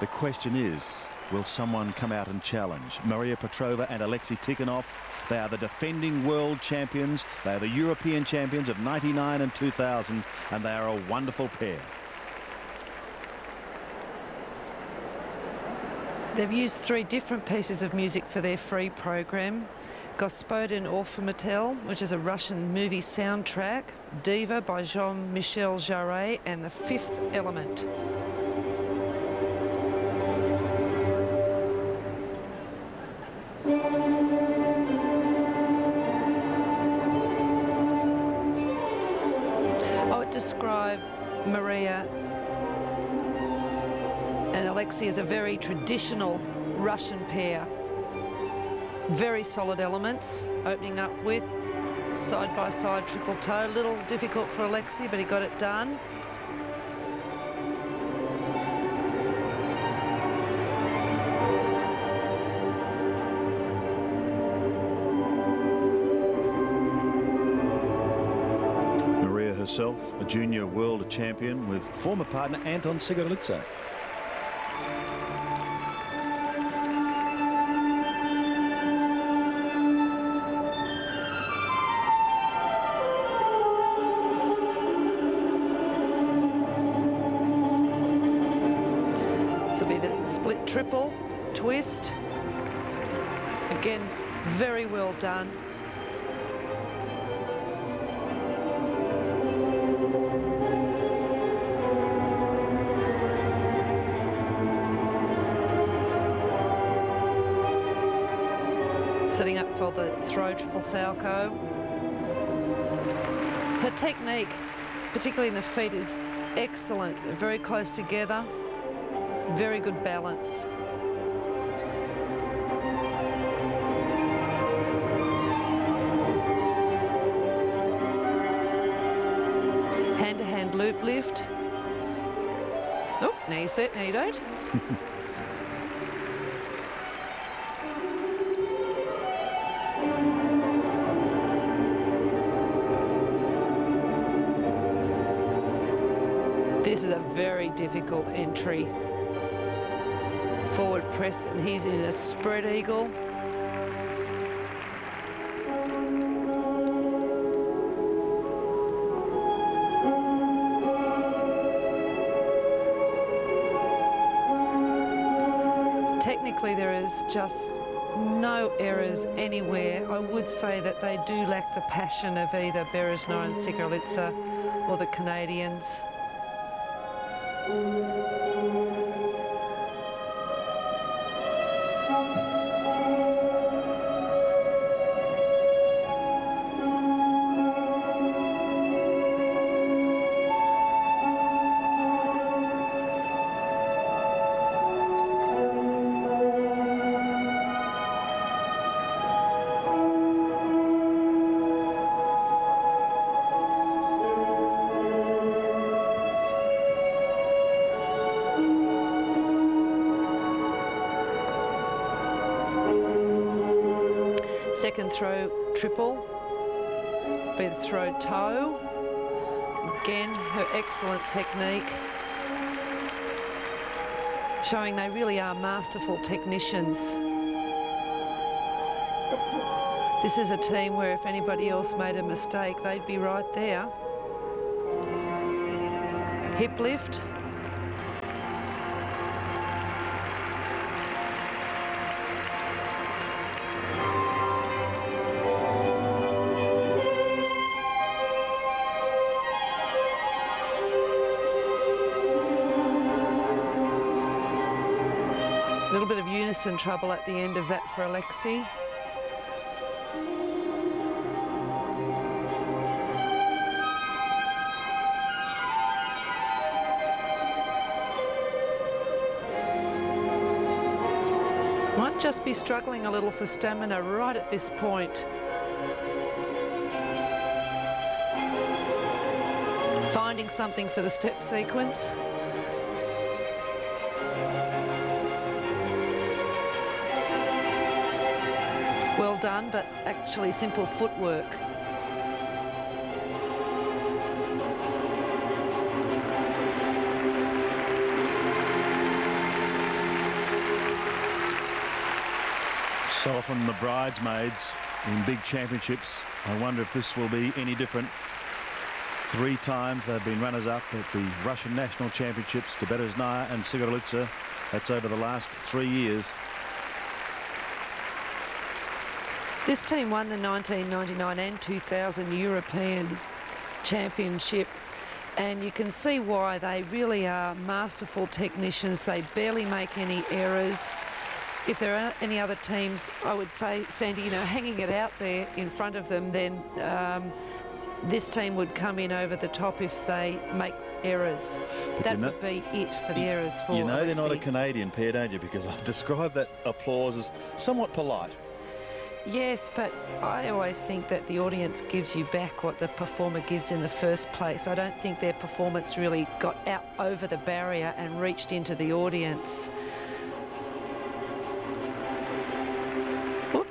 The question is, will someone come out and challenge? Maria Petrova and Alexei Tikhonov, they are the defending world champions. They are the European champions of 99 and 2000, and they are a wonderful pair. They've used three different pieces of music for their free program. Gospodin Oformitel, which is a Russian movie soundtrack, Diva by Jean-Michel Jarre, and The Fifth Element. Describe Maria and Alexei as a very traditional Russian pair. Very solid elements, opening up with side-by-side -side triple toe. A little difficult for Alexei, but he got it done. Herself, a junior world champion with former partner Anton Sikharulidze. This will be the split triple, twist. Again, very well done. Setting up for the throw triple Salchow. Her technique, particularly in the feet, is excellent. Very close together. Very good balance. Hand-to-hand -hand loop lift. Oh, now you set, now you don't. this is a very difficult entry forward press and he's in a spread eagle. Technically there is just no errors anywhere. I would say that they do lack the passion of either Berezhnaya and Sikharulidze or the Canadians. Thank you. Second throw triple, be the throw toe. Again, her excellent technique. Showing they really are masterful technicians. This is a team where if anybody else made a mistake, they'd be right there. Hip lift. Bit of unison trouble at the end of that for Alexei. Might just be struggling a little for stamina right at this point. Finding something for the step sequence. done, but actually simple footwork. So often the bridesmaids in big championships, I wonder if this will be any different. Three times they've been runners-up at the Russian National Championships, Berezhnaya and Sikharulidze. That's over the last three years. This team won the 1999 and 2000 European Championship and you can see why they really are masterful technicians. They barely make any errors. If there are any other teams, I would say, Sandy, you know, hanging it out there in front of them, then um, this team would come in over the top if they make errors. But that would be it for the errors for You know Alexei. they're not a Canadian pair, don't you? Because I've described that applause as somewhat polite. Yes, but I always think that the audience gives you back what the performer gives in the first place. I don't think their performance really got out over the barrier and reached into the audience. Whoop.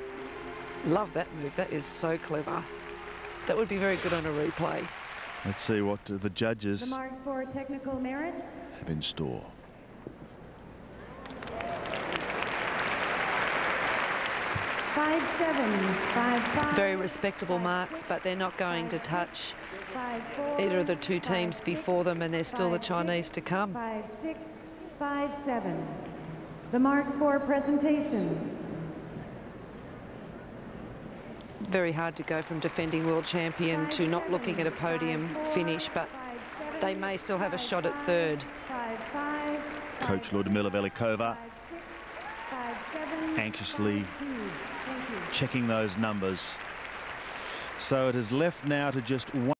Love that move. That is so clever. That would be very good on a replay. Let's see what the The judges marks for technical merit. have in store. Five seven, five five. Very respectable five, marks, six, but they're not going to touch six, five, four, either of the two five, teams six, before them, and there's still the Chinese six, to come. Five six, five seven. The marks for presentation. Very hard to go from defending world champion Five, to not seven, looking at a podium five, four, finish, but five, seven, they may still have a shot at third. Five five. Coach five, Ludmila six, Velikova five, six, five, seven, anxiously checking those numbers. So it is left now to just one.